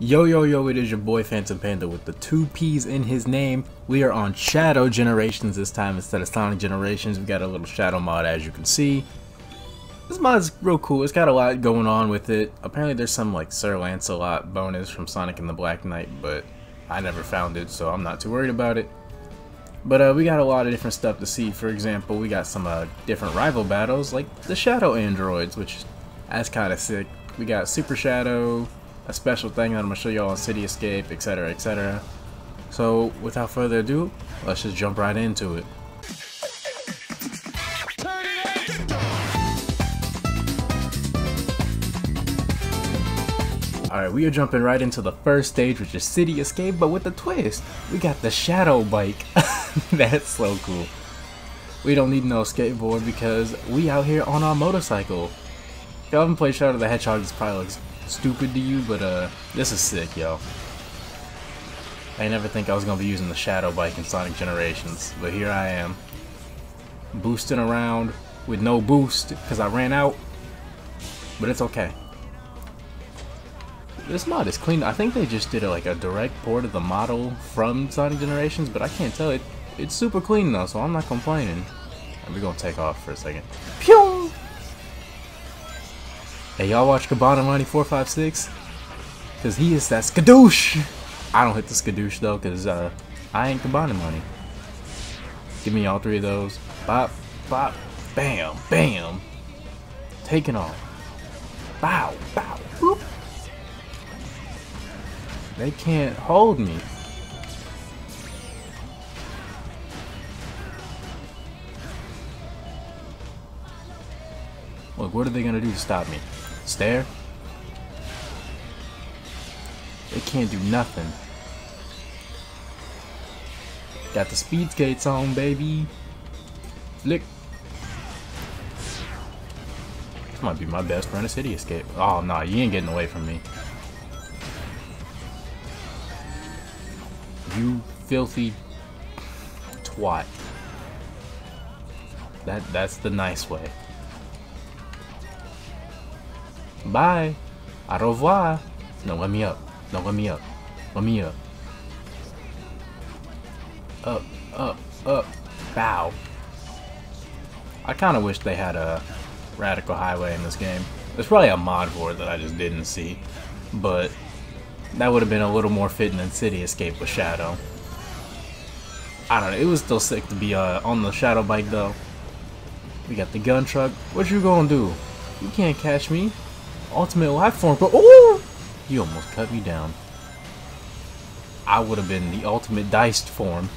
Yo yo yo, it is your boy Phantom Panda with the two P's in his name. We are on Shadow Generations this time instead of Sonic Generations. We got a little Shadow mod as you can see. This mod is real cool. It's got a lot going on with it. Apparently there's some like Sir Lancelot bonus from Sonic and the Black Knight, but I never found it, so I'm not too worried about it. But uh, we got a lot of different stuff to see. For example, we got some uh, different rival battles, like the Shadow Androids, which that's kind of sick. We got Super Shadow, a special thing that I'm to show you all on City Escape, etc, etc. So, without further ado, let's just jump right into it. Alright, we are jumping right into the first stage, which is City Escape, but with a twist. We got the Shadow Bike. That's so cool. We don't need no skateboard because we out here on our motorcycle. If you haven't played Shadow the Hedgehog, this probably looks stupid to you, but uh, this is sick, yo. I never think I was gonna be using the Shadow Bike in Sonic Generations, but here I am. Boosting around with no boost, because I ran out. But it's okay. This mod is clean. I think they just did a, like a direct port of the model from Sonic Generations, but I can't tell. It, it's super clean though, so I'm not complaining. We're gonna take off for a second. Pew! Hey, y'all watch Cabana Money 456? Cause he is that skadoosh! I don't hit the skadoosh though, cause uh, I ain't Cabana Money. Give me all three of those. Bop, bop, bam, bam. Taking off. Bow, bow, whoop. They can't hold me. Look, what are they gonna do to stop me? Stare? They can't do nothing. Got the speed skates on, baby. Flick. This might be my best run of City Escape. Oh, no, nah, you ain't getting away from me. You filthy twat. That that's the nice way. Bye. Au revoir. No, let me up. No, let me up. Let me up. Up, up, up. Bow. I kind of wish they had a Radical Highway in this game. There's probably a mod for it that I just didn't see. But that would have been a little more fitting than City Escape with Shadow. I don't know, it was still sick to be uh, on the Shadow bike though. We got the gun truck. What you gonna do? You can't catch me. Ultimate life form, but oh! You almost cut me down. I would have been the ultimate diced form.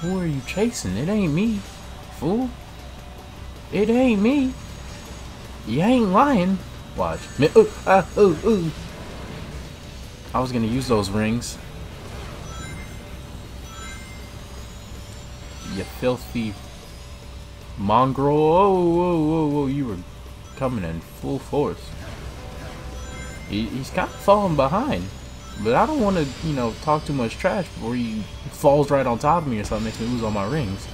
Who are you chasing? It ain't me, fool. It ain't me. You ain't lying. Watch. Me Ooh, ah, ooh, ooh. I was gonna use those rings. You filthy mongrel. Oh, whoa, whoa, whoa. You were coming in full force. He, he's kind of falling behind. But I don't want to, you know, talk too much trash before he falls right on top of me or something makes me lose all my rings.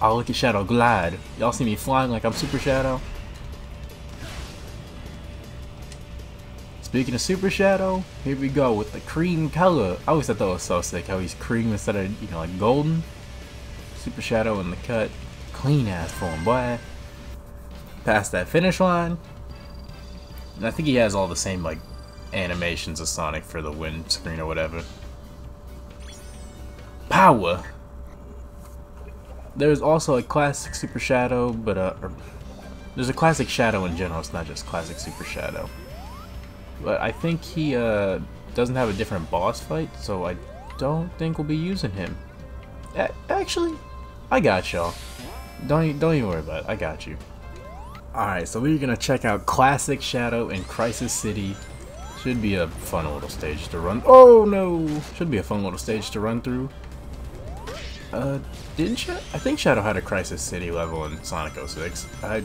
Oh, look at Shadow glide. Y'all see me flying like I'm Super Shadow? Speaking of Super Shadow, here we go with the cream color. I always thought that was so sick how he's cream instead of, you know, like golden. Super Shadow in the cut. Clean ass form, boy. Past that finish line. And I think he has all the same, like, animations of Sonic for the windscreen or whatever. Power! There's also a classic Super Shadow, but, uh, there's a classic Shadow in general, it's not just classic Super Shadow. But I think he uh, doesn't have a different boss fight, so I don't think we'll be using him. A actually, I got y'all. Don't don't even worry about it. I got you. Alright, so we're gonna check out Classic Shadow in Crisis City. Should be a fun little stage to run. Oh no! Should be a fun little stage to run through. Uh, didn't Shadow? I think Shadow had a Crisis City level in Sonic 06. I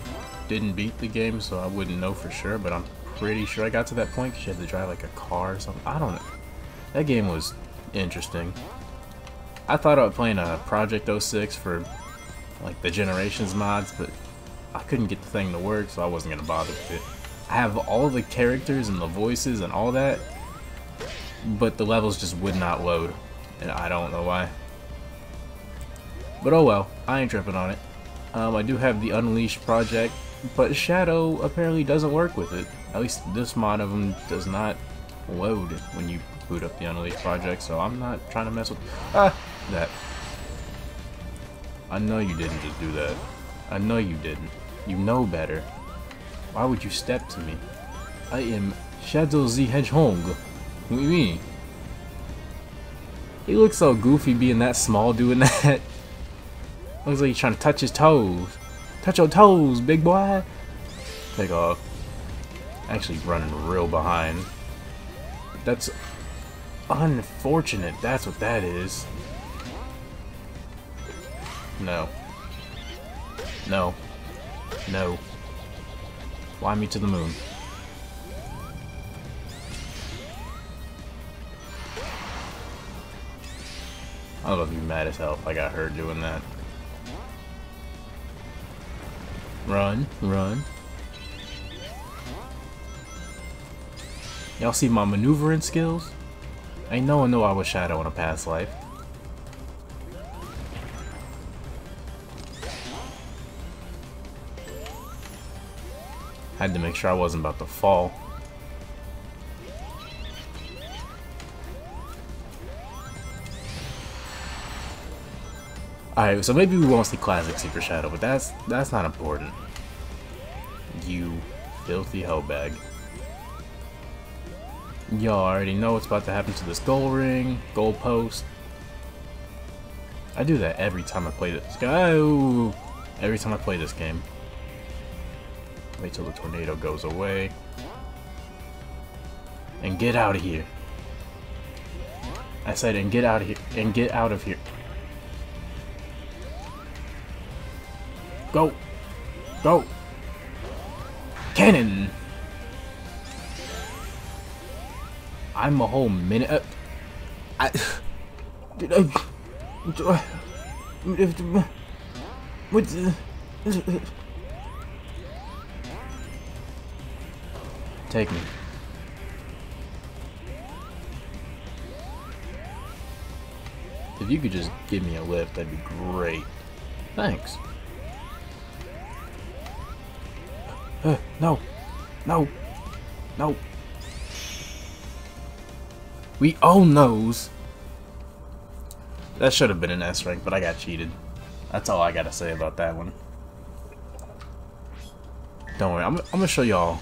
didn't beat the game, so I wouldn't know for sure, but I'm pretty sure I got to that point because you had to drive like a car or something. I don't know. That game was interesting. I thought about playing a Project 06 for like the Generations mods, but I couldn't get the thing to work, so I wasn't gonna bother with it. I have all the characters and the voices and all that, but the levels just would not load, and I don't know why. But oh well, I ain't tripping on it. Um, I do have the Unleashed project, but Shadow apparently doesn't work with it. At least this mod of them does not load when you boot up the Unleashed project, so I'm not trying to mess with ah, that. I know you didn't just do that. I know you didn't. You know better. Why would you step to me? I am Shadow the Hedgehog. What do you mean? He looks so goofy being that small doing that. looks like he's trying to touch his toes. Touch your toes, big boy. Take off. Actually running real behind. That's unfortunate. That's what that is. No. No. No. Fly me to the moon. I if you're mad as hell if I got her doing that. Run, run. Y'all see my maneuvering skills? Ain't no one know I was Shadow in a past life. Had to make sure I wasn't about to fall. Alright, so maybe we won't see classic Super Shadow, but that's that's not important. You filthy hellbag. Y'all already know what's about to happen to this goal ring, goal post. I do that every time I play this guy. Every time I play this game. Wait till the tornado goes away. And get out of here. I said, and get out of here. And get out of here. Go. Go. Cannon. I'm a whole minute. Uh, I. Did I. Do? Take me. If you could just give me a lift, that'd be great. Thanks. Uh, no. No. No. We own those. That should have been an S rank, but I got cheated. That's all I gotta say about that one. Don't worry, I'm, I'm gonna show y'all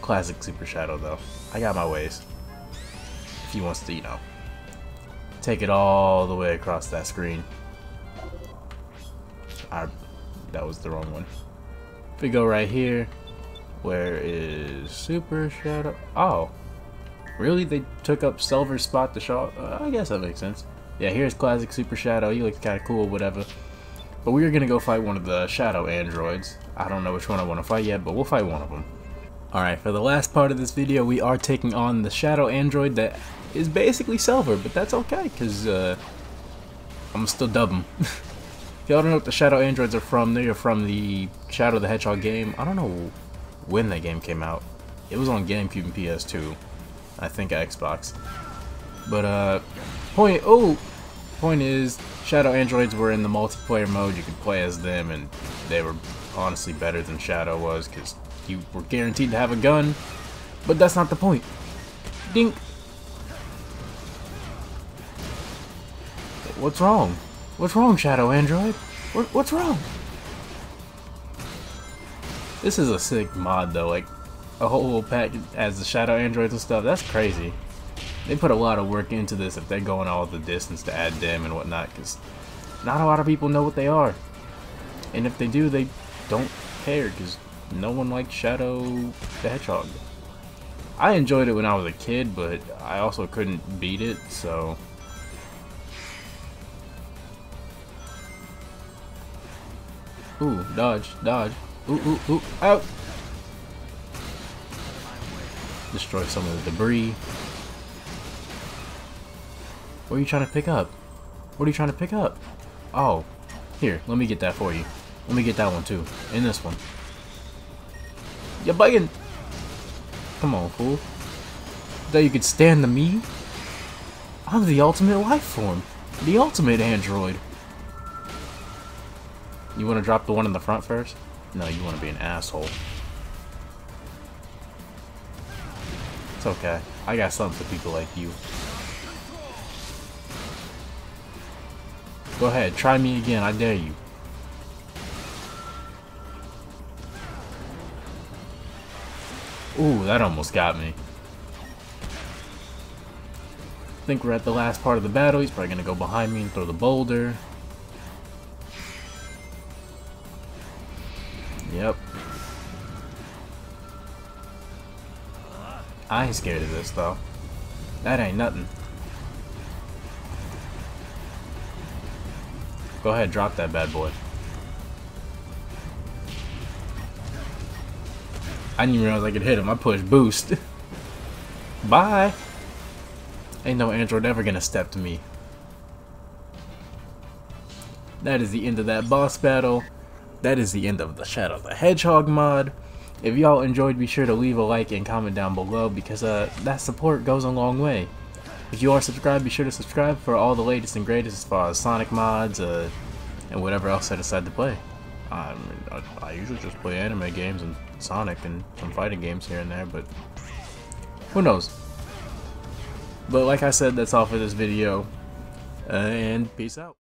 Classic Super Shadow, though. I got my ways. If he wants to, you know, take it all the way across that screen. I, that was the wrong one. If we go right here, where is Super Shadow? Oh, really? They took up Silver's spot to show? Uh, I guess that makes sense. Yeah, here's Classic Super Shadow. He looks kind of cool, whatever. But we're gonna go fight one of the Shadow androids. I don't know which one I want to fight yet, but we'll fight one of them. Alright, for the last part of this video, we are taking on the Shadow Android that is basically Silver, but that's okay, because uh, I'm still dub him. if y'all don't know what the Shadow Androids are from, they are from the Shadow the Hedgehog game. I don't know when that game came out. It was on GameCube and PS2. I think Xbox. But, uh, point, oh, point is, Shadow Androids were in the multiplayer mode, you could play as them, and they were honestly better than Shadow was, because you were guaranteed to have a gun, but that's not the point. Dink. What's wrong? What's wrong, Shadow Android? What's wrong? This is a sick mod though, like a whole pack as the Shadow Androids and stuff. That's crazy. They put a lot of work into this if they're going all the distance to add them and whatnot, because not a lot of people know what they are. And if they do, they don't care, because no one liked Shadow the Hedgehog. I enjoyed it when I was a kid, but I also couldn't beat it, so... Ooh, dodge, dodge. Ooh, ooh, ooh, out! Destroy some of the debris. What are you trying to pick up? What are you trying to pick up? Oh, here, let me get that for you. Let me get that one too. And this one. You're bugging. Come on, fool. That you could stand to me? I'm the ultimate life form. The ultimate android. You want to drop the one in the front first? No, you want to be an asshole. It's okay. I got something for people like you. Go ahead, try me again, I dare you. Ooh, that almost got me. I think we're at the last part of the battle. He's probably gonna go behind me and throw the boulder. Yep. I ain't scared of this though. That ain't nothing. Go ahead, drop that bad boy. I didn't even realize I could hit him. I pushed boost. Bye. Ain't no android ever gonna step to me. That is the end of that boss battle. That is the end of the Shadow the Hedgehog mod. If y'all enjoyed, be sure to leave a like and comment down below because uh, that support goes a long way. If you are subscribed, be sure to subscribe for all the latest and greatest as far as Sonic mods uh, and whatever else I decide to play. I, mean, I, I usually just play anime games and Sonic and some fighting games here and there, but who knows. But like I said, that's all for this video, uh, and peace out.